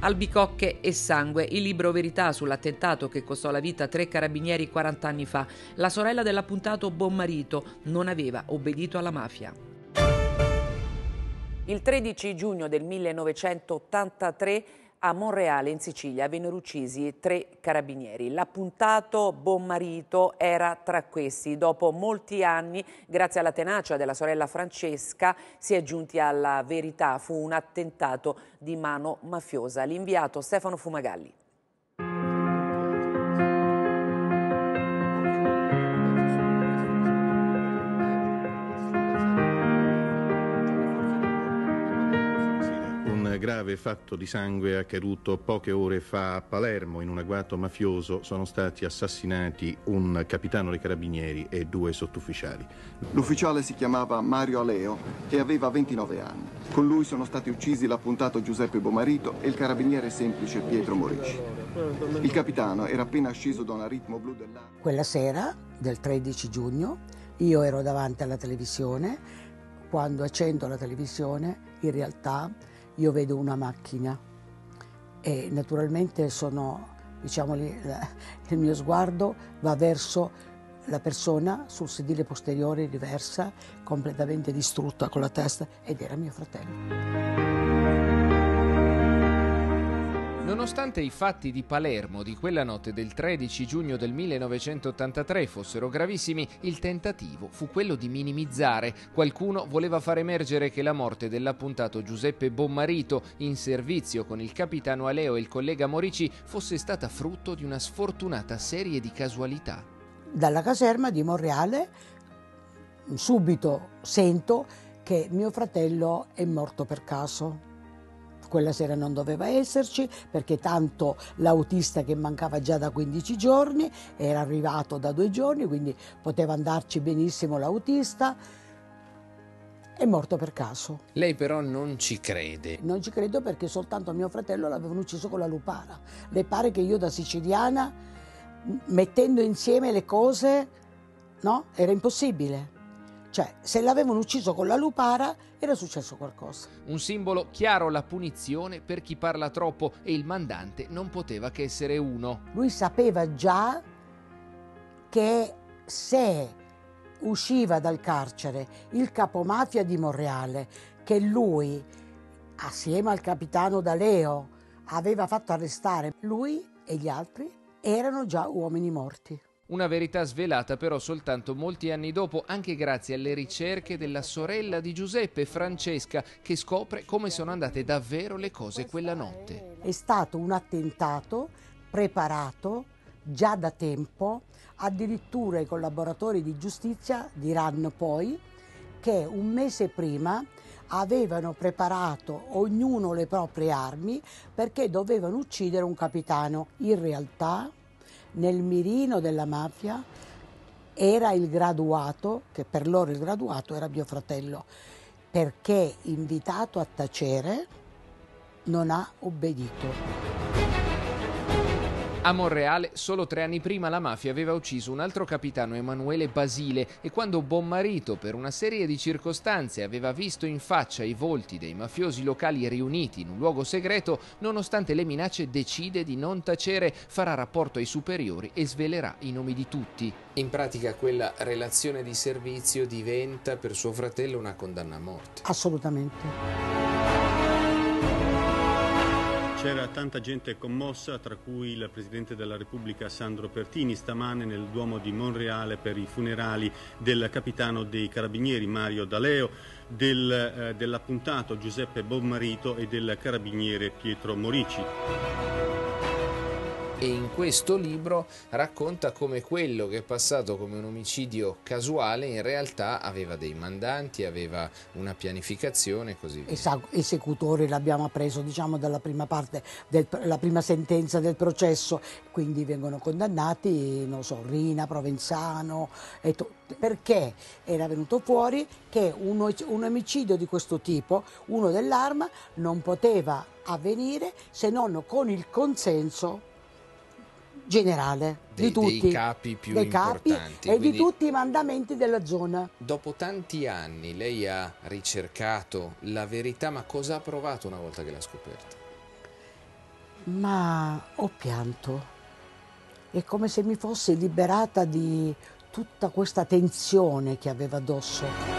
Albicocche e sangue, il libro Verità sull'attentato che costò la vita a tre carabinieri 40 anni fa. La sorella dell'appuntato Bonmarito non aveva obbedito alla mafia. Il 13 giugno del 1983 a Monreale, in Sicilia, vennero uccisi tre carabinieri. L'appuntato Bonmarito era tra questi. Dopo molti anni, grazie alla tenacia della sorella Francesca, si è giunti alla verità. Fu un attentato di mano mafiosa. L'inviato Stefano Fumagalli. Grave fatto di sangue accaduto poche ore fa a Palermo. In un agguato mafioso sono stati assassinati un capitano dei carabinieri e due sottufficiali. L'ufficiale si chiamava Mario Aleo e aveva 29 anni. Con lui sono stati uccisi l'appuntato Giuseppe Bomarito e il carabiniere semplice Pietro Morici. Il capitano era appena sceso da un ritmo blu dell'acqua. Quella sera del 13 giugno io ero davanti alla televisione. Quando accendo la televisione, in realtà io vedo una macchina e naturalmente sono, diciamo, il mio sguardo va verso la persona sul sedile posteriore diversa, completamente distrutta con la testa ed era mio fratello. Nonostante i fatti di Palermo di quella notte del 13 giugno del 1983 fossero gravissimi, il tentativo fu quello di minimizzare. Qualcuno voleva far emergere che la morte dell'appuntato Giuseppe Bommarito, in servizio con il capitano Aleo e il collega Morici, fosse stata frutto di una sfortunata serie di casualità. Dalla caserma di Monreale subito sento che mio fratello è morto per caso quella sera non doveva esserci perché tanto l'autista che mancava già da 15 giorni era arrivato da due giorni, quindi poteva andarci benissimo l'autista. È morto per caso. Lei però non ci crede. Non ci credo perché soltanto mio fratello l'avevano ucciso con la lupara. Le pare che io da siciliana, mettendo insieme le cose, no? Era impossibile. Cioè, se l'avevano ucciso con la lupara era successo qualcosa. Un simbolo chiaro la punizione per chi parla troppo e il mandante non poteva che essere uno. Lui sapeva già che se usciva dal carcere il capomafia di Monreale, che lui, assieme al capitano D'Aleo, aveva fatto arrestare, lui e gli altri erano già uomini morti. Una verità svelata però soltanto molti anni dopo, anche grazie alle ricerche della sorella di Giuseppe, Francesca, che scopre come sono andate davvero le cose quella notte. È stato un attentato preparato già da tempo, addirittura i collaboratori di giustizia diranno poi che un mese prima avevano preparato ognuno le proprie armi perché dovevano uccidere un capitano. In realtà nel mirino della mafia era il graduato, che per loro il graduato era mio fratello, perché invitato a tacere non ha obbedito. A Monreale, solo tre anni prima, la mafia aveva ucciso un altro capitano, Emanuele Basile, e quando Bonmarito, per una serie di circostanze, aveva visto in faccia i volti dei mafiosi locali riuniti in un luogo segreto, nonostante le minacce decide di non tacere, farà rapporto ai superiori e svelerà i nomi di tutti. In pratica quella relazione di servizio diventa per suo fratello una condanna a morte. Assolutamente. C'era tanta gente commossa, tra cui il Presidente della Repubblica Sandro Pertini, stamane nel Duomo di Monreale per i funerali del capitano dei Carabinieri Mario D'Aleo, del, eh, dell'appuntato Giuseppe Bonmarito e del carabiniere Pietro Morici e in questo libro racconta come quello che è passato come un omicidio casuale in realtà aveva dei mandanti, aveva una pianificazione e così via. Esecutori l'abbiamo appreso diciamo dalla prima parte, della prima sentenza del processo, quindi vengono condannati, non so, Rina, Provenzano, e perché era venuto fuori che un, un omicidio di questo tipo, uno dell'arma, non poteva avvenire se non con il consenso generale dei, di tutti, dei capi più dei importanti capi e di tutti i mandamenti della zona. Dopo tanti anni lei ha ricercato la verità, ma cosa ha provato una volta che l'ha scoperta? ma ho pianto. È come se mi fossi liberata di tutta questa tensione che aveva addosso.